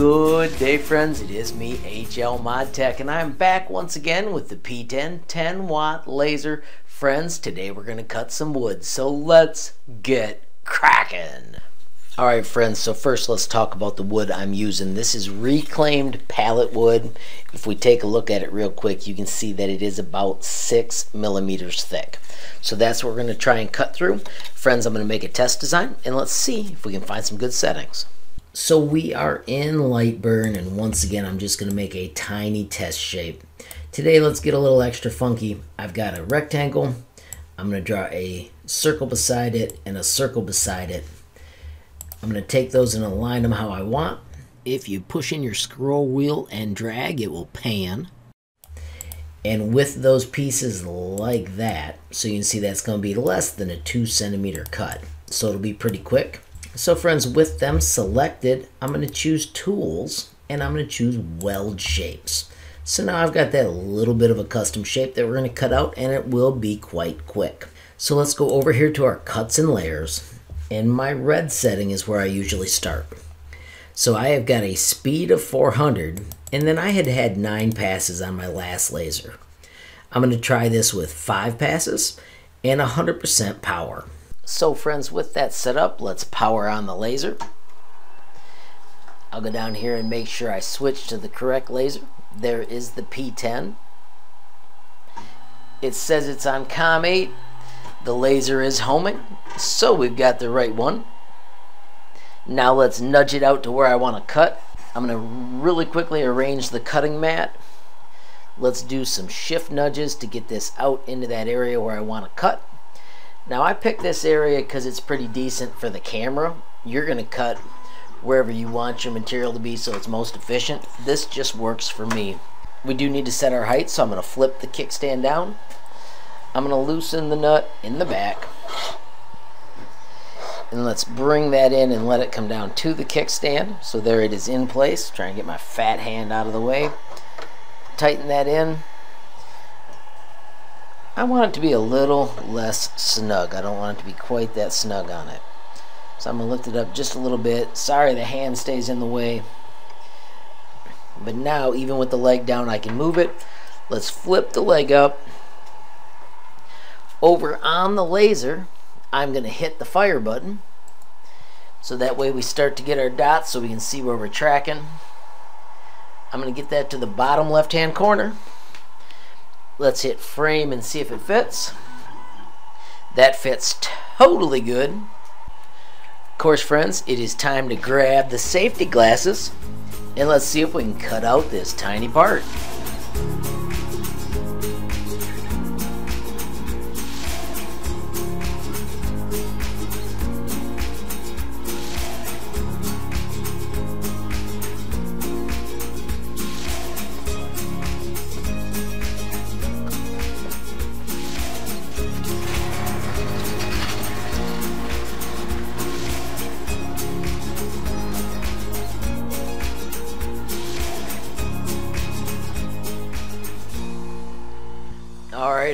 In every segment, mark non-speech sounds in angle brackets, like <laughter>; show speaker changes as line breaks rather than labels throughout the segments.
Good day friends, it is me HL Mod Tech and I'm back once again with the P10 10 watt laser. Friends, today we're going to cut some wood, so let's get cracking. Alright friends, so first let's talk about the wood I'm using. This is reclaimed pallet wood. If we take a look at it real quick, you can see that it is about 6 millimeters thick. So that's what we're going to try and cut through. Friends, I'm going to make a test design and let's see if we can find some good settings. So we are in Lightburn and once again I'm just going to make a tiny test shape. Today let's get a little extra funky. I've got a rectangle. I'm going to draw a circle beside it and a circle beside it. I'm going to take those and align them how I want. If you push in your scroll wheel and drag, it will pan. And with those pieces like that, so you can see that's going to be less than a 2 centimeter cut. So it'll be pretty quick. So friends, with them selected, I'm going to choose Tools, and I'm going to choose Weld Shapes. So now I've got that little bit of a custom shape that we're going to cut out, and it will be quite quick. So let's go over here to our cuts and layers, and my red setting is where I usually start. So I have got a speed of 400, and then I had had 9 passes on my last laser. I'm going to try this with 5 passes and 100% power. So friends, with that set up, let's power on the laser. I'll go down here and make sure I switch to the correct laser. There is the P10. It says it's on COM8. The laser is homing, so we've got the right one. Now let's nudge it out to where I want to cut. I'm going to really quickly arrange the cutting mat. Let's do some shift nudges to get this out into that area where I want to cut. Now I picked this area because it's pretty decent for the camera. You're going to cut wherever you want your material to be so it's most efficient. This just works for me. We do need to set our height so I'm going to flip the kickstand down. I'm going to loosen the nut in the back. And let's bring that in and let it come down to the kickstand. So there it is in place. Try and get my fat hand out of the way. Tighten that in. I want it to be a little less snug. I don't want it to be quite that snug on it. So I'm going to lift it up just a little bit. Sorry the hand stays in the way. But now, even with the leg down, I can move it. Let's flip the leg up. Over on the laser, I'm going to hit the fire button. So that way we start to get our dots so we can see where we're tracking. I'm going to get that to the bottom left hand corner. Let's hit frame and see if it fits. That fits totally good. Of course, friends, it is time to grab the safety glasses and let's see if we can cut out this tiny part.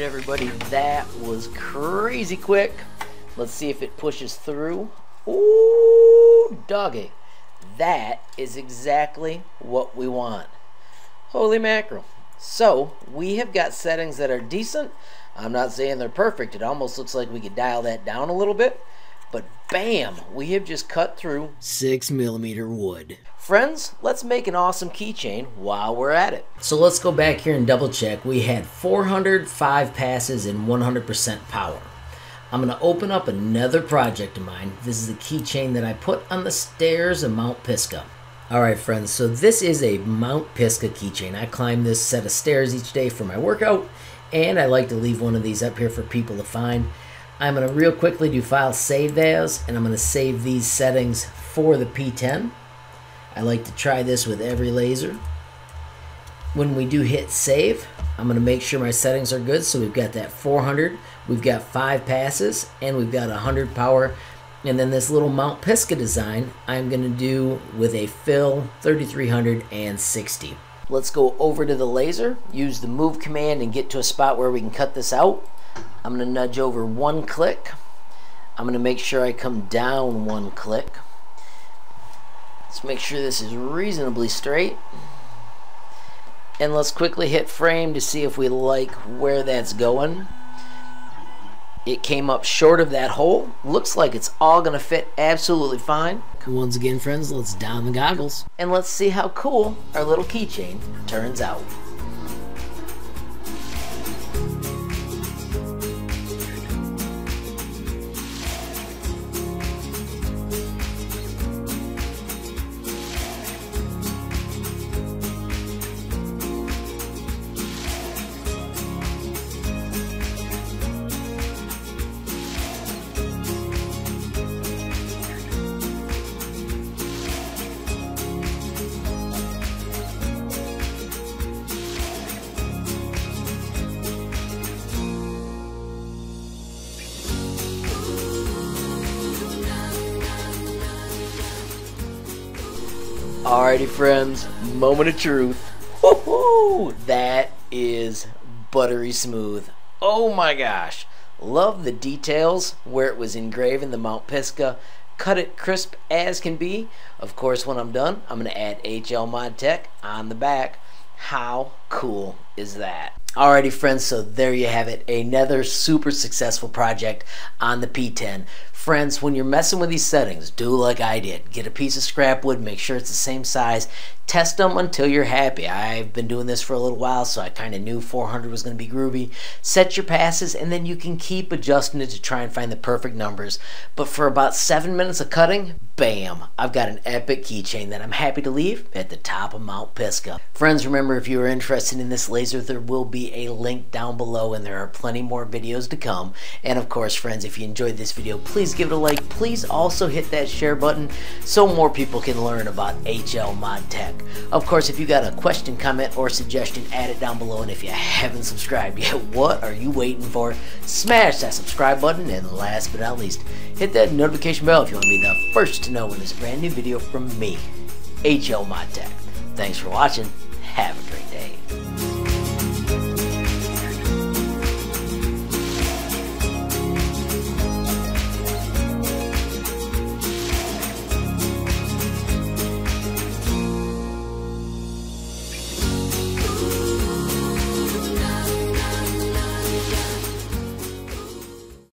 Everybody, that was crazy quick. Let's see if it pushes through. Ooh, doggy. That is exactly what we want. Holy mackerel. So, we have got settings that are decent. I'm not saying they're perfect. It almost looks like we could dial that down a little bit. But bam, we have just cut through 6 millimeter wood. Friends, let's make an awesome keychain while we're at it. So let's go back here and double check. We had 405 passes and 100% power. I'm going to open up another project of mine. This is a keychain that I put on the stairs of Mount Pisgah. Alright friends, so this is a Mount Pisgah keychain. I climb this set of stairs each day for my workout, and I like to leave one of these up here for people to find. I'm going to real quickly do file save as, and I'm going to save these settings for the P10. I like to try this with every laser. When we do hit save, I'm going to make sure my settings are good. So we've got that 400, we've got 5 passes, and we've got 100 power. And then this little Mount Pisgah design, I'm going to do with a fill 3360. Let's go over to the laser, use the move command and get to a spot where we can cut this out. I'm going to nudge over one click. I'm going to make sure I come down one click. Let's make sure this is reasonably straight. And let's quickly hit frame to see if we like where that's going. It came up short of that hole. Looks like it's all going to fit absolutely fine. Once again, friends, let's down the goggles. And let's see how cool our little keychain turns out. Alrighty, friends, moment of truth. Woohoo! That is buttery smooth. Oh my gosh. Love the details where it was engraved in the Mount Pisgah. Cut it crisp as can be. Of course, when I'm done, I'm going to add HL Mod Tech on the back. How cool is that? Alrighty friends, so there you have it. Another super successful project on the P10. Friends, when you're messing with these settings, do like I did. Get a piece of scrap wood, make sure it's the same size. Test them until you're happy. I've been doing this for a little while, so I kind of knew 400 was going to be groovy. Set your passes, and then you can keep adjusting it to try and find the perfect numbers. But for about seven minutes of cutting, bam, I've got an epic keychain that I'm happy to leave at the top of Mount Pisgah. Friends, remember if you are interested in this there will be a link down below, and there are plenty more videos to come. And of course, friends, if you enjoyed this video, please give it a like. Please also hit that share button so more people can learn about HL Mod Tech. Of course, if you got a question, comment, or suggestion, add it down below. And if you haven't subscribed yet, <laughs> what are you waiting for? Smash that subscribe button. And last but not least, hit that notification bell if you want to be the first to know when there's a brand new video from me, HL Mod Tech. Thanks for watching. Have a